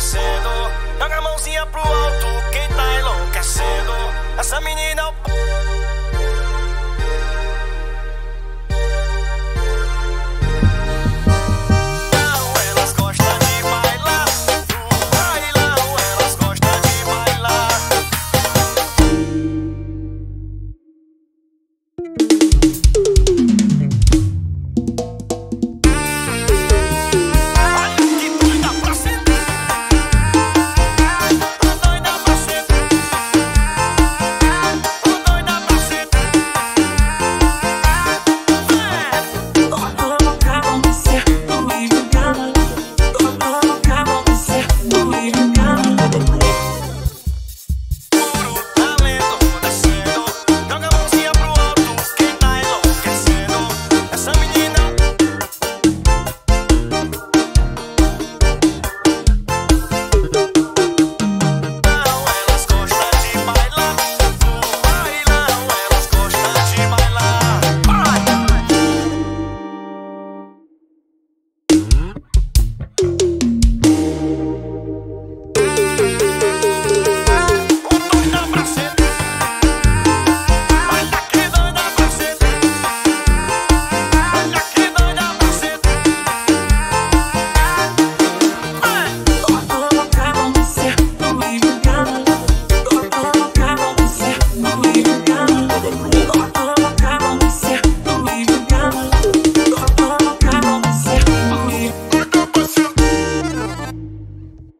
acontecendo. Joga a mãozinha pro alto.